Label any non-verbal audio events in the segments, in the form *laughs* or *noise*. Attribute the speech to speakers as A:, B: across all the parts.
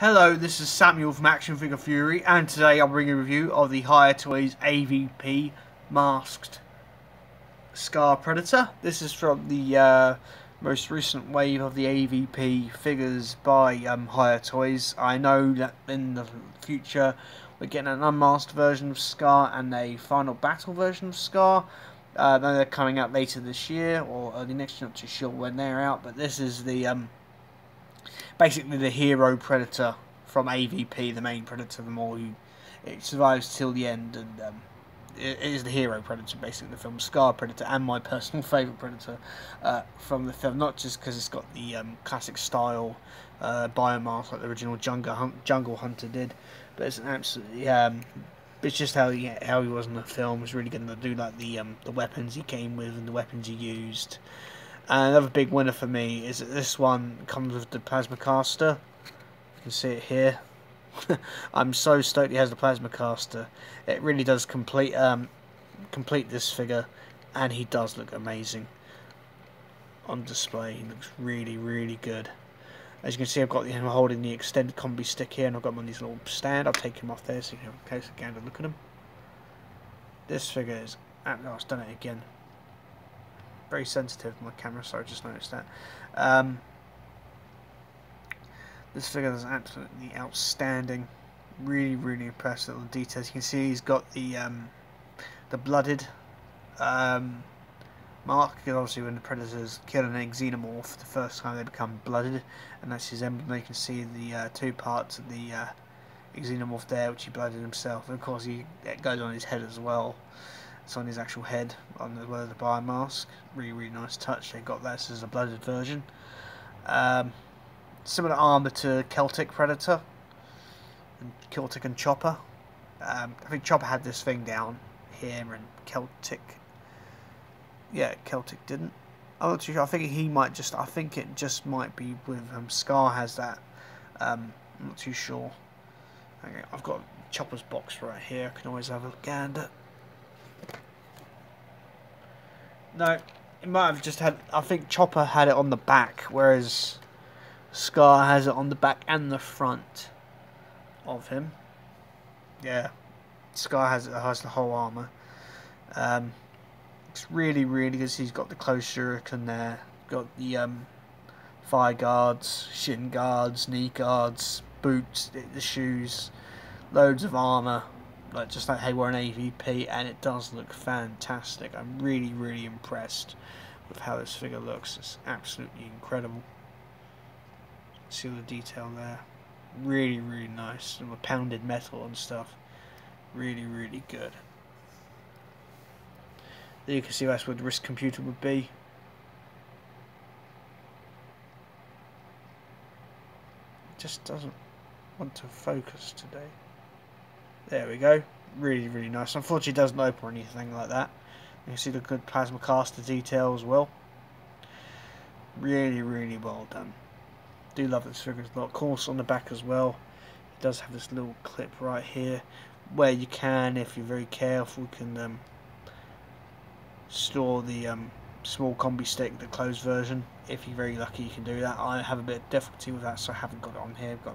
A: Hello, this is Samuel from Action Figure Fury, and today I'll bring a review of the Hiya Toys AVP Masked Scar Predator. This is from the uh, most recent wave of the AVP figures by um, Hiya Toys. I know that in the future we're getting an unmasked version of Scar and a final battle version of Scar. Uh, they're coming out later this year or early next year, not too sure when they're out, but this is the um, basically the hero predator from AVP, the main predator of them all, who it survives till the end, and um, it is the hero predator, basically the film Scar Predator, and my personal favourite predator uh, from the film. Not just because it's got the um, classic style uh, biomask like the original Jungle Hunt, Jungle Hunter did, but it's an absolutely um, it's just how he how he was in the film. It's really going to do like the um, the weapons he came with and the weapons he used. And another big winner for me is that this one comes with the plasma caster. You can see it here. *laughs* I'm so stoked he has the plasma caster. It really does complete um, complete this figure, and he does look amazing on display. He looks really, really good. As you can see, I've got him holding the extended combi stick here, and I've got him on these little stand. I'll take him off there so you can have a closer gander look at him. This figure is... Oh, I've done it again very sensitive my camera, so I just noticed that. Um, this figure is absolutely outstanding. Really, really impressed with the details. You can see he's got the um, the blooded um, mark, because obviously when the predators kill an xenomorph, the first time they become blooded, and that's his emblem. You can see the uh, two parts of the uh, xenomorph there, which he blooded himself. And of course, he it goes on his head as well. On his actual head, on the, well, the biomask. Really, really nice touch. They got this as a blooded version. Um, similar armor to Celtic Predator, and Celtic and Chopper. Um, I think Chopper had this thing down here, and Celtic, yeah, Celtic didn't. I'm not too sure. I think he might just. I think it just might be with um, Scar has that. Um, I'm not too sure. Okay, I've got Chopper's box right here. I can always have a gander. No, it might have just had. I think Chopper had it on the back, whereas Scar has it on the back and the front of him. Yeah, Scar has has the whole armor. Um, it's really, really good. He's got the close shuriken there. Got the um, thigh guards, shin guards, knee guards, boots, the shoes, loads of armor like just like hey we're an AVP and it does look fantastic. I'm really really impressed with how this figure looks. It's absolutely incredible. See all the detail there. Really really nice. And with pounded metal and stuff. Really really good. There you can see that's where the wrist computer would be. It just doesn't want to focus today there we go. Really, really nice. Unfortunately, it doesn't open or anything like that. You can see the good plasma caster detail as well. Really, really well done. Do love this figure a lot. Of course, on the back as well, it does have this little clip right here where you can, if you're very careful, can um, store the um, small combi stick, the closed version. If you're very lucky, you can do that. I have a bit of difficulty with that, so I haven't got it on here. I've got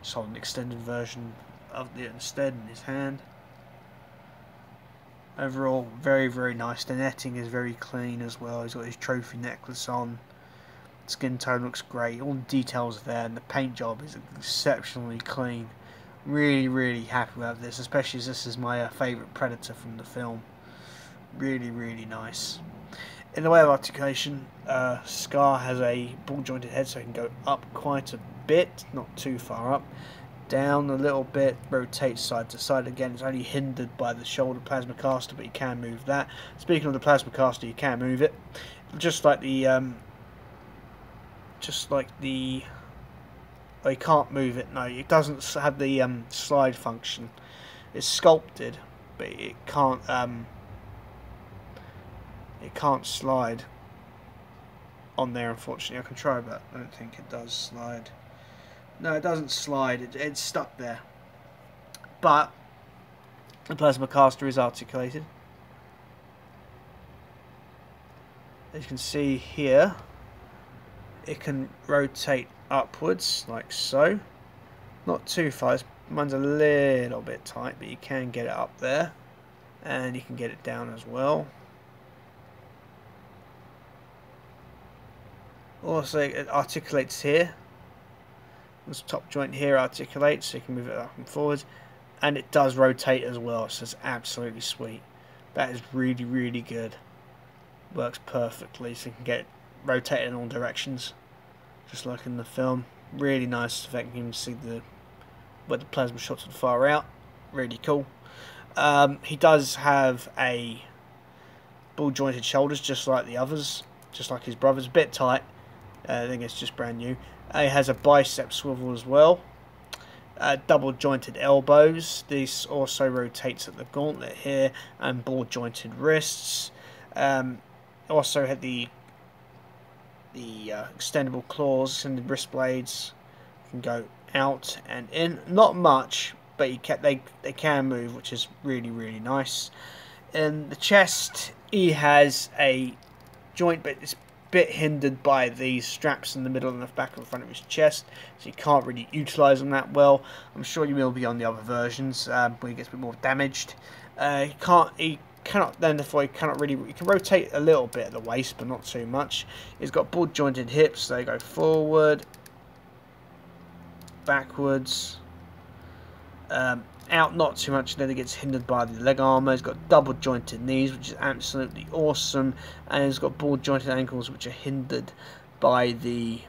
A: just an extended version of it instead in his hand. Overall, very, very nice. The netting is very clean as well. He's got his trophy necklace on. Skin tone looks great. All the details there, and the paint job is exceptionally clean. Really, really happy about this, especially as this is my uh, favourite Predator from the film. Really, really nice. In the way of articulation, uh, Scar has a ball jointed head, so he can go up quite a bit, not too far up down a little bit, rotates side to side again. It's only hindered by the shoulder plasma caster, but you can move that. Speaking of the plasma caster, you can move it, just like the, um, just like the. Oh, you can't move it. No, it doesn't have the um, slide function. It's sculpted, but it can't. Um, it can't slide on there. Unfortunately, I can try, but I don't think it does slide. No, it doesn't slide. It, it's stuck there. But the plasma caster is articulated. As you can see here, it can rotate upwards like so. Not too far. Mine's a little bit tight, but you can get it up there. And you can get it down as well. Also, it articulates here. This top joint here articulates, so you can move it up and forwards. And it does rotate as well, so it's absolutely sweet. That is really, really good. Works perfectly, so you can get rotated in all directions. Just like in the film. Really nice effect. You can see the where the plasma shots would far out. Really cool. Um, he does have a ball jointed shoulders just like the others, just like his brothers. A bit tight. I think it's just brand new. Uh, he has a bicep swivel as well. Uh, double jointed elbows. This also rotates at the gauntlet here and ball jointed wrists. Um, also had the the uh, extendable claws and the wrist blades can go out and in. Not much, but you can, they they can move, which is really really nice. In the chest, he has a joint, but it's bit hindered by these straps in the middle and the back and front of his chest, so you can't really utilise them that well. I'm sure you will be on the other versions um, where he gets a bit more damaged. Uh, he can't. He cannot then therefore he cannot really he can rotate a little bit at the waist but not too much he's got ball jointed hips so they go forward backwards um, out not too much then it gets hindered by the leg armor he's got double jointed knees which is absolutely awesome and he's got ball jointed ankles which are hindered by the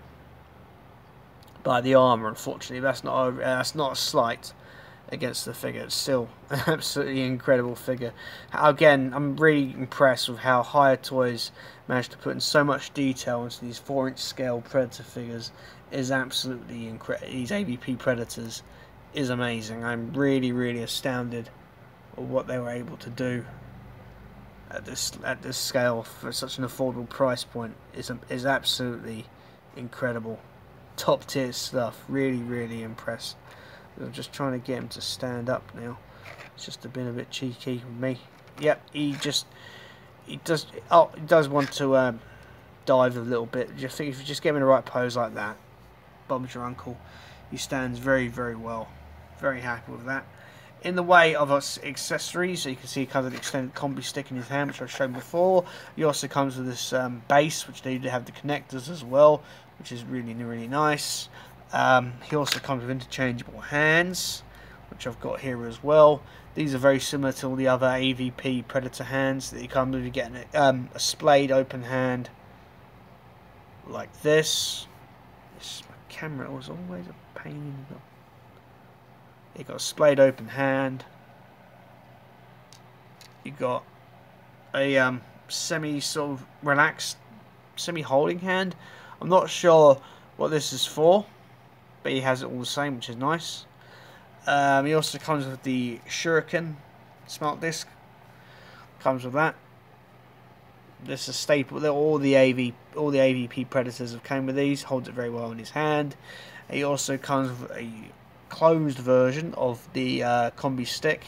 A: by the armor unfortunately that's not a, uh, that's not a slight against the figure. It's still *laughs* an absolutely incredible figure. Again, I'm really impressed with how Hiya Toys managed to put in so much detail into these 4-inch scale Predator figures. is absolutely incredible. These AVP Predators is amazing. I'm really, really astounded at what they were able to do at this at this scale for such an affordable price point. is is absolutely incredible. Top tier stuff. Really, really impressed. I'm just trying to get him to stand up now. It's just been a bit cheeky with me. Yep, he just he does oh he does want to um, dive a little bit. Just think if you just get him in the right pose like that, Bob's your uncle. He stands very very well. Very happy with that. In the way of us accessories, so you can see he comes with an extended combi stick in his hand, which I've shown before. He also comes with this um, base, which they do have the connectors as well, which is really really nice. Um, he also comes with interchangeable hands, which I've got here as well. These are very similar to all the other AVP Predator hands that you come with. You get um, a splayed open hand like this. this. camera was always a pain in the... You got a splayed open hand. You got a um, semi sort of relaxed, semi holding hand. I'm not sure what this is for but he has it all the same, which is nice. Um, he also comes with the Shuriken smart disc. Comes with that. This is staple. All the AV, all the AVP Predators have came with these. Holds it very well in his hand. He also comes with a closed version of the uh, combi stick,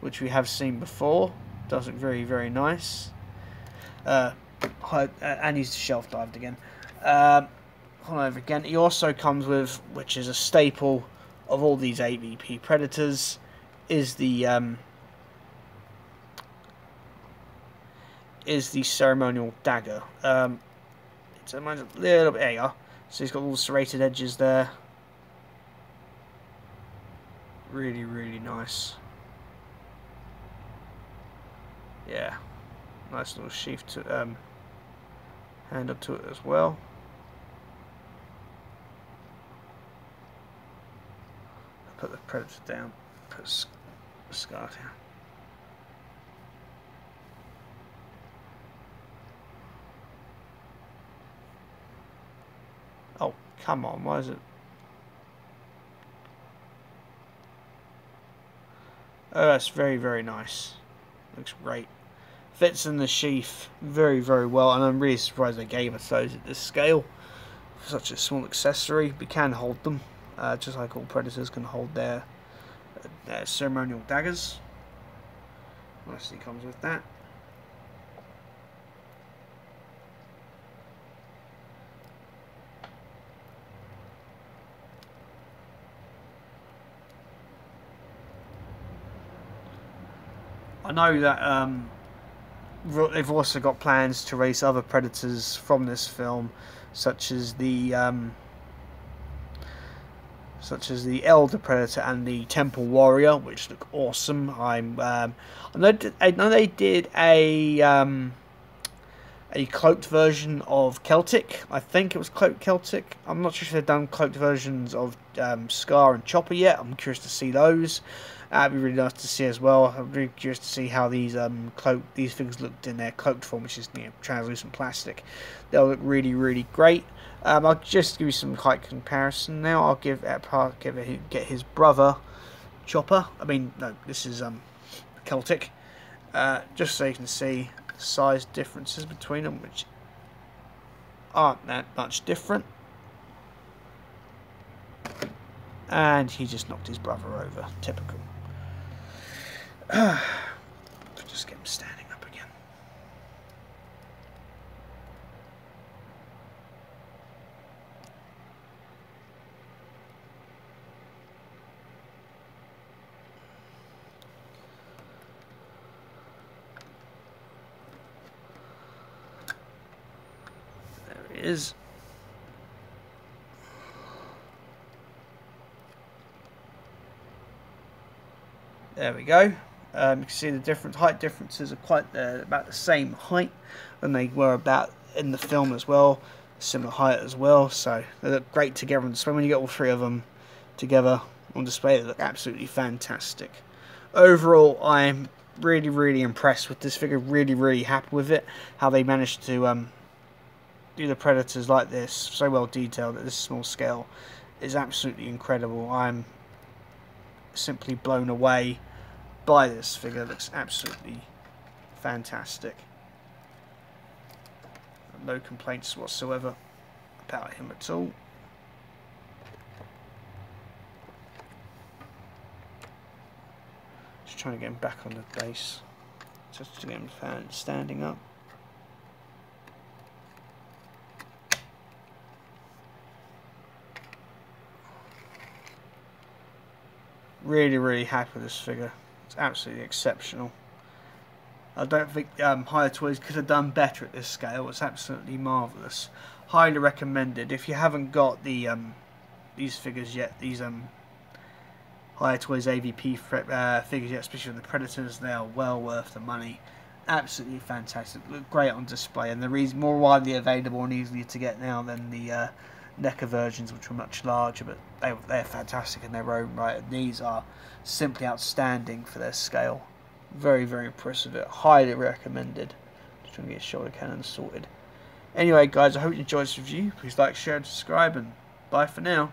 A: which we have seen before. Does look very very nice. Uh, and he's shelf dived again. Um, all over again. He also comes with, which is a staple of all these AVP Predators, is the um, is the ceremonial dagger. Um, it's a little bit there. So he's got all the serrated edges there. Really, really nice. Yeah, nice little sheath to um, hand up to it as well. put the predator down, put the scar down. Oh, come on, why is it? Oh, that's very, very nice. Looks great. Fits in the sheath very, very well, and I'm really surprised they gave us those at this scale. Such a small accessory, we can hold them uh, just like all predators can hold their uh, ceremonial daggers. Nicely comes with that. I know that um, they've also got plans to release other Predators from this film, such as the um, such as the Elder Predator and the Temple Warrior, which look awesome. I'm um, I know I know they did a um, a cloaked version of Celtic. I think it was cloaked Celtic. I'm not sure if they've done cloaked versions of um, Scar and Chopper yet. I'm curious to see those. That'd be really nice to see as well. I'm really curious to see how these um cloak these things looked in their cloaked form, which is you know, translucent plastic. They'll look really really great. Um, I'll just give you some height comparison now. I'll give Epar give it, get his brother Chopper. I mean no, this is um Celtic. Uh, just so you can see size differences between them, which aren't that much different. And he just knocked his brother over. Typical. Just get him standing up again. There he is. There we go. Um, you can see the different height differences are quite uh, about the same height than they were about in the film as well. Similar height as well, so they look great together on display. When you get all three of them together on display, they look absolutely fantastic. Overall, I'm really, really impressed with this figure. Really, really happy with it. How they managed to um, do the Predators like this, so well detailed at this small scale, is absolutely incredible. I'm simply blown away by this figure. It looks absolutely fantastic. No complaints whatsoever about him at all. Just trying to get him back on the base. Just to get him standing up. Really, really happy with this figure. Absolutely exceptional. I don't think um, Hiya Toys could have done better at this scale. It's absolutely marvellous. Highly recommended. If you haven't got the um, these figures yet, these um, Hiya Toys AVP uh, figures yet, especially the Predators, they are well worth the money. Absolutely fantastic. Look great on display, and the reason more widely available and easier to get now than the uh, NECA versions, which were much larger, but they, they're fantastic in their own right. And these are simply outstanding for their scale. Very, very impressive. Highly recommended. Just trying to get shoulder cannon sorted. Anyway, guys, I hope you enjoyed this review. Please like, share, and subscribe, and bye for now.